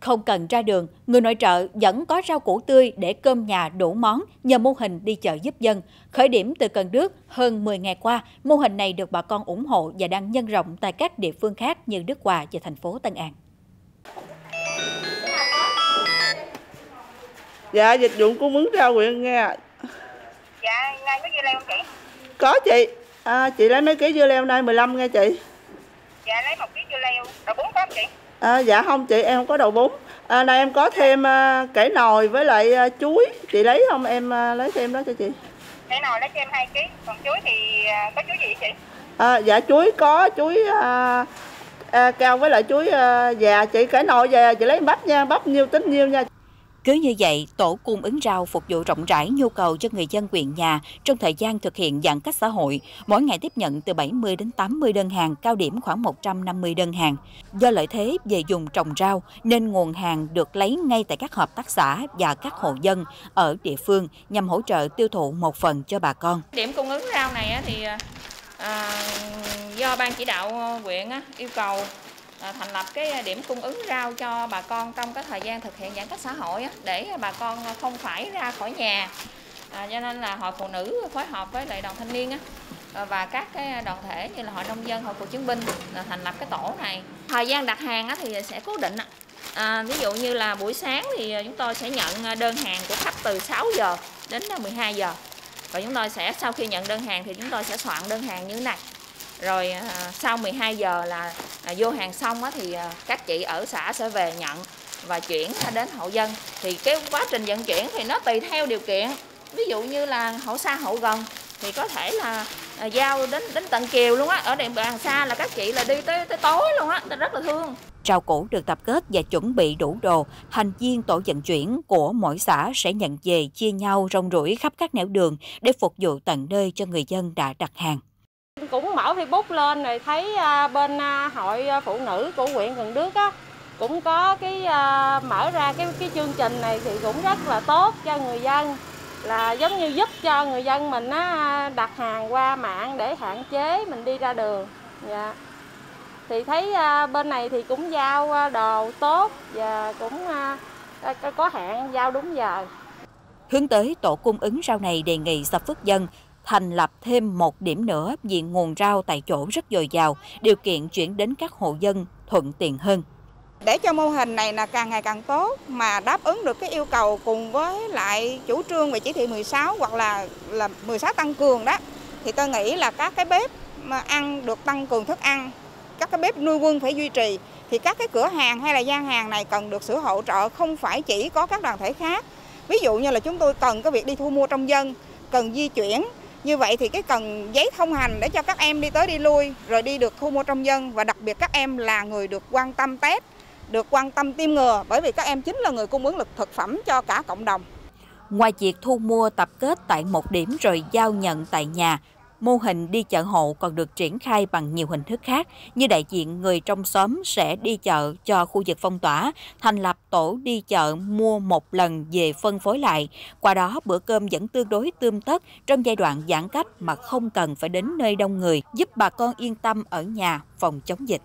Không cần ra đường, người nội trợ vẫn có rau củ tươi để cơm nhà đủ món nhờ mô hình đi chợ giúp dân. Khởi điểm từ Cần Đước, hơn 10 ngày qua, mô hình này được bà con ủng hộ và đang nhân rộng tại các địa phương khác như Đức Hòa và thành phố Tân An. Dạ, dịch vụ cung ứng rau huyện nghe. Dạ, nay có dưa leo không chị? Có chị. À, chị lấy mấy ký dưa leo nay 15 nghe chị. Dạ, lấy một ký dưa leo. Đậu bún có không chị? À, dạ không chị, em không có đậu bún. À, này em có thêm à, cải nồi với lại à, chuối. Chị lấy không? Em à, lấy thêm đó cho chị. Cải nồi lấy em 2 ký. Còn chuối thì à, có chuối gì vậy chị? À, dạ chuối có chuối à, à, cao với lại chuối à, già chị cải nồi về chị lấy bắp nha bắp nhiêu tính nhiêu nha cứ như vậy, tổ cung ứng rau phục vụ rộng rãi nhu cầu cho người dân quyện nhà trong thời gian thực hiện giãn cách xã hội, mỗi ngày tiếp nhận từ 70 đến 80 đơn hàng, cao điểm khoảng 150 đơn hàng. Do lợi thế về dùng trồng rau nên nguồn hàng được lấy ngay tại các hợp tác xã và các hộ dân ở địa phương nhằm hỗ trợ tiêu thụ một phần cho bà con. Điểm cung ứng rau này thì à, do ban chỉ đạo huyện yêu cầu À, thành lập cái à, điểm cung ứng rau cho bà con trong cái thời gian thực hiện giãn cách xã hội để bà con à, không phải ra khỏi nhà. À, cho nên là hội phụ nữ phối hợp với lại đoàn thanh niên và các cái đoàn thể như là hội nông dân hội cựu chiến binh thành lập cái tổ này. Thời gian đặt hàng thì sẽ cố định à, ví dụ như là buổi sáng thì chúng tôi sẽ nhận đơn hàng của khách từ 6 giờ đến 12 giờ. Và chúng tôi sẽ sau khi nhận đơn hàng thì chúng tôi sẽ soạn đơn hàng như thế này rồi à, sau 12 giờ là à, vô hàng xong á, thì à, các chị ở xã sẽ về nhận và chuyển đến hộ dân. Thì cái quá trình vận chuyển thì nó tùy theo điều kiện. Ví dụ như là hộ xa hộ gần thì có thể là giao đến đến tận chiều luôn á. Ở địa bàn xa là các chị là đi tới tới tối luôn á rất là thương. Rau củ được tập kết và chuẩn bị đủ đồ, thành viên tổ vận chuyển của mỗi xã sẽ nhận về chia nhau rong rủi khắp các nẻo đường để phục vụ tận nơi cho người dân đã đặt hàng cũng mở Facebook lên rồi thấy à, bên à, hội à, phụ nữ của huyện Cần Đước á cũng có cái mở ra cái cái chương trình này thì cũng rất là tốt cho người dân là giống như giúp cho người dân mình á, đặt hàng qua mạng để hạn chế mình đi ra đường dạ. thì thấy bên này thì cũng giao đồ tốt và cũng có hẹn giao đúng giờ Hướng tới tổ cung ứng rau này đề nghị sập Phước Dân thành lập thêm một điểm nữa vì nguồn rau tại chỗ rất dồi dào, điều kiện chuyển đến các hộ dân thuận tiện hơn. Để cho mô hình này là càng ngày càng tốt mà đáp ứng được cái yêu cầu cùng với lại chủ trương về chỉ thị 16 hoặc là là 16 tăng cường đó thì tôi nghĩ là các cái bếp mà ăn được tăng cường thức ăn, các cái bếp nuôi quân phải duy trì thì các cái cửa hàng hay là gian hàng này cần được sự hỗ trợ không phải chỉ có các đoàn thể khác. Ví dụ như là chúng tôi cần cái việc đi thu mua trong dân, cần di chuyển như vậy thì cái cần giấy thông hành để cho các em đi tới đi lui rồi đi được thu mua trong dân và đặc biệt các em là người được quan tâm test, được quan tâm tiêm ngừa bởi vì các em chính là người cung ứng lực thực phẩm cho cả cộng đồng. Ngoài việc thu mua tập kết tại một điểm rồi giao nhận tại nhà, Mô hình đi chợ hộ còn được triển khai bằng nhiều hình thức khác, như đại diện người trong xóm sẽ đi chợ cho khu vực phong tỏa, thành lập tổ đi chợ mua một lần về phân phối lại. Qua đó, bữa cơm vẫn tương đối tươm tất trong giai đoạn giãn cách mà không cần phải đến nơi đông người, giúp bà con yên tâm ở nhà phòng chống dịch.